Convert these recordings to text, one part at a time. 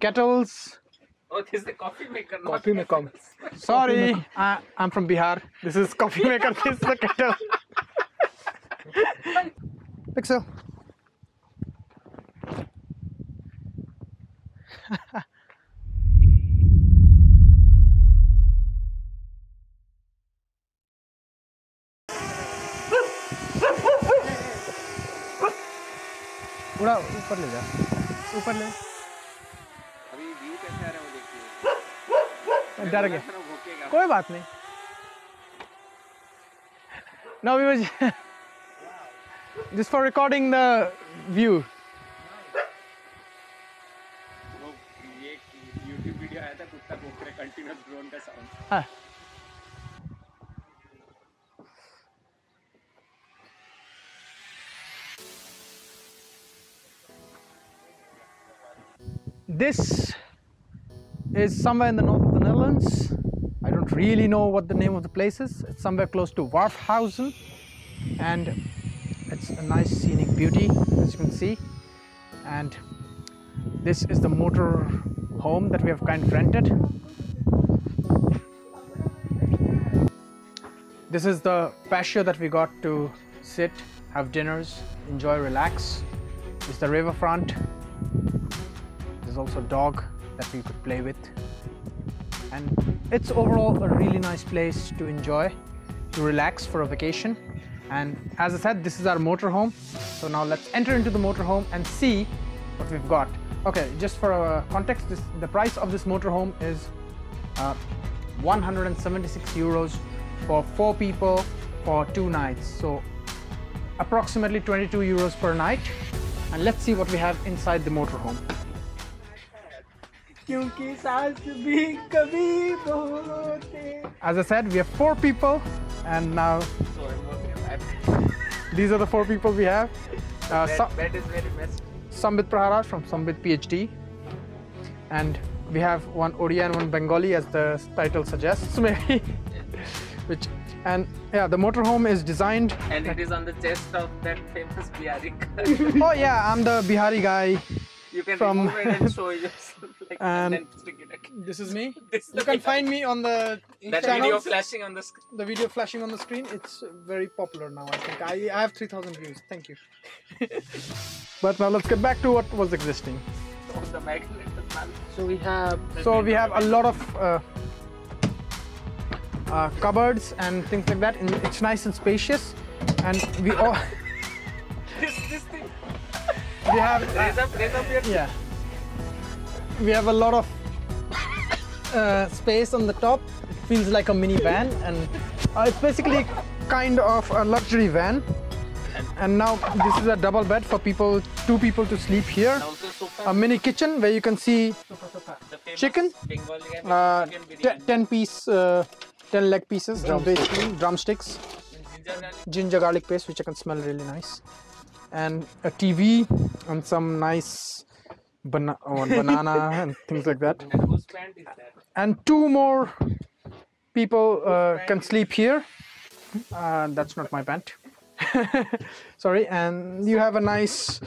kettles Oh, this is the coffee maker. coffee maker sorry I, i'm from bihar this is coffee maker this is the kettle pixel उड़ा ऊपर ले जा ऊपर ले डर भोंकेगा कोई बात नहीं। no we was just for recording the view YouTube video आया था कुत्ता भोंक रहा कंटिन्यूस ड्रोन का साउंड हाँ. this is somewhere in the north of the Netherlands. I don't really know what the name of the place is. It's somewhere close to Warfhausen and it's a nice scenic beauty as you can see. And this is the motor home that we have kind of rented. This is the patio that we got to sit, have dinners, enjoy, relax. Is the riverfront. There's also a dog that we could play with. And it's overall a really nice place to enjoy, to relax for a vacation. And as I said, this is our motorhome. So now let's enter into the motorhome and see what we've got. Okay, just for uh, context, this, the price of this motorhome is uh, 176 euros for four people for two nights. So approximately 22 euros per night. And let's see what we have inside the motorhome. क्योंकि सास भी कभी होते As I said, we have four people, and now So I'm working on that. these are the four people we have. Uh, Bed, Sa- bed is very messy. Sambit Praharaj from Sambit PhD, and we have one Odia and one Bengali, as the title suggests, maybe. Which and yeah, the motorhome is designed. And it is on the chest of that famous Bihari guy. Oh yeah, I'm the Bihari guy. You can From- remove it and show yourself like And- and then stick it again. This is me. This is You can find me on the that channels. video flashing on the screen. the video flashing on the screen it's very popular now i think i, I have 3000 views thank you but now let's get back to what was existing On the magnet. So we have so we have a lot of uh, uh, cupboards and things like that and it's nice and spacious and we all This this thing. we have Raise up, raise up your. yeah we have a lot of uh, space on the top. It feels like a minivan and uh, it's basically kind of a luxury van. And now this is a double bed for people two people to sleep here. A mini kitchen where you can see chicken, Bengali guy making uh, chicken te- biryani. 10 piece uh, 10 leg pieces basically drumsticks. Ginger garlic paste which i can smell really nice. And a tv and some nice bana- oh, banana and things like that. And whose pant is that? and two more people uh, can sleep here. Uh, that's not my pant sorry and you have a nice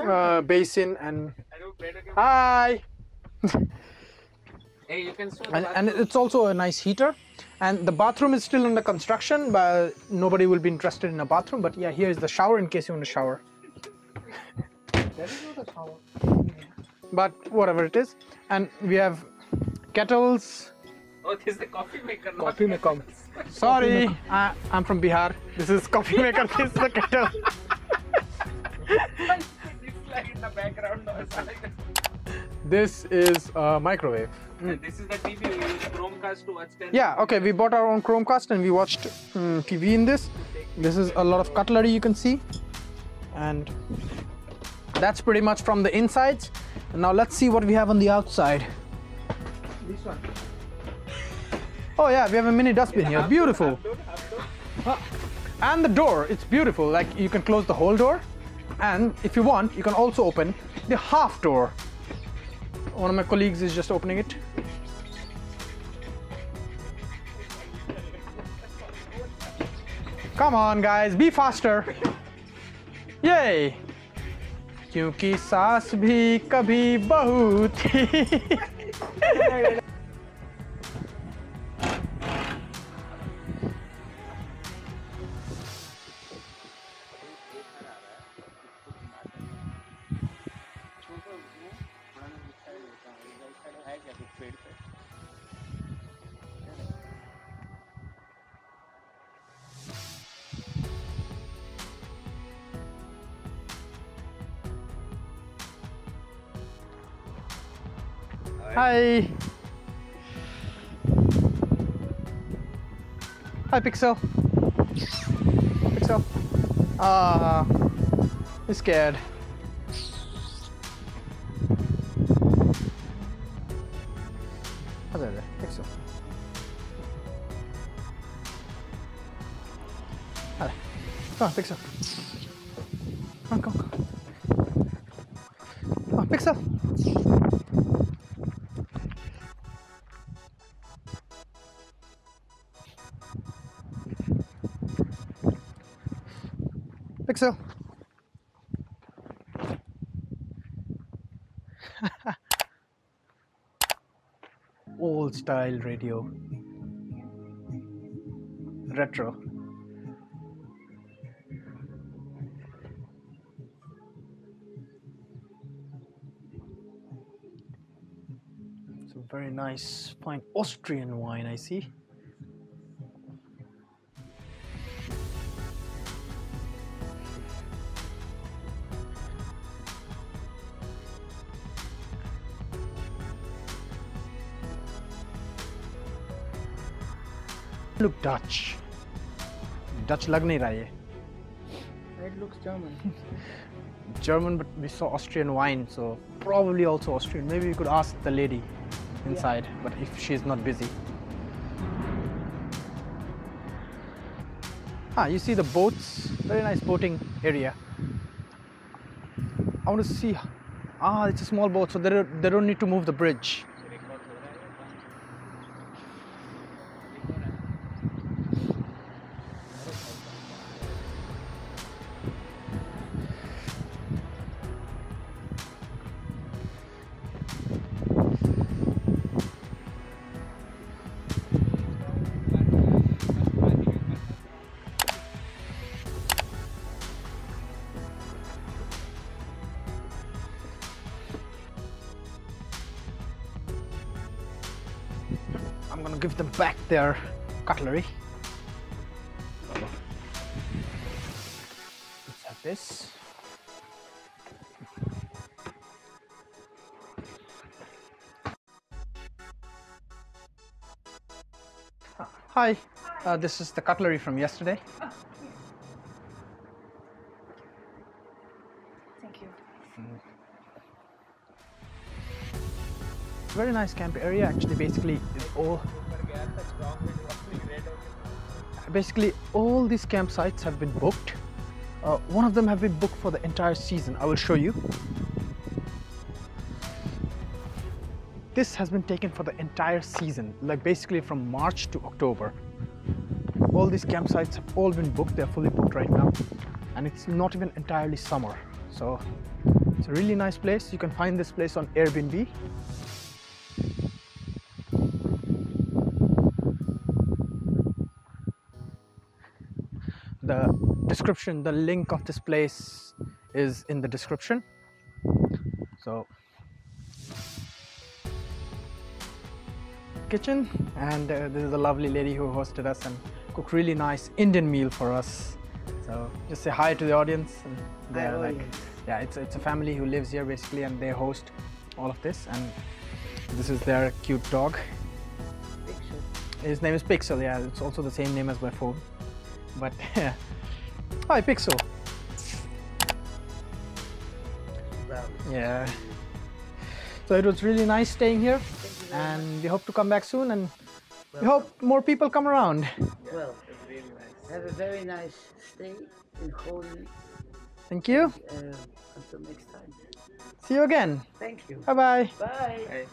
uh, basin and I don't better give- hi! Hey, you can and, and it's also a nice heater. And the bathroom is still under construction but nobody will be interested in a bathroom. But yeah here's the shower in case you want to shower. That is not a shower. But whatever it is and we have kettles Oh, this is the coffee maker. Coffee maker. sorry I, i'm from bihar this is coffee maker this is the kettle it's like in the background noise. this is a microwave And this is the TV we use Chromecast to watch 10. yeah okay we bought our own chromecast and we watched um, tv in this this is a lot of cutlery you can see and that's pretty much from the insides and now let's see what we have on the outside This one. Oh yeah, we have a mini dustbin here. Beautiful. And the door, it's beautiful. Like you can close the whole door, and if you want, you can also open the half door. One of my colleagues is just opening it. Come on, guys, be faster. Yay! क्योंकि सास भी कभी बहू थी। Hi. Hi, Pixel. Pixel. Ah, he's scared. How's that? Pixel. Hi. Come on, Pixel. Come on, come on. Come on, Pixel. Pixel. Old style radio. Retro. So very nice, fine Austrian wine, I see. Look Dutch. Dutch lag nahi raha ye. It looks German. German, but we saw Austrian wine, so probably also Austrian. Maybe we could ask the lady inside, but if she's not busy. Ah, you see the boats, very nice boating area. I want to see. Ah, it's a small boat, so they don't, they don't need to move the bridge. Gonna give them back their cutlery. Let's have this. Hi, uh, this is the cutlery from yesterday. Thank you. Very nice camp area. Actually, basically, all basically all these campsites have been booked. Uh, one of them have been booked for the entire season. I will show you. This has been taken for the entire season like basically from March to October. All these campsites have all been booked. They're fully booked right now. And it's not even entirely summer. So it's a really nice place. You can find this place on Airbnb. Description the link of this place is in the description. So kitchen and uh, this is a lovely lady who hosted us and cooked really nice indian meal for us. So just say hi to the audience. And they're like yeah it's, it's a family who lives here basically and they host all of this. And this is their cute dog. Picture. his name is Pixel, yeah, it's also the same name as my phone. But hi Pixel. Yeah. So it was really nice staying here and we hope to come back soon and We hope more people come around. Well, really nice. have a very nice stay in Groningen. Thank you. Uh, until next time. See you again. Thank you. Bye bye. Bye. Hey.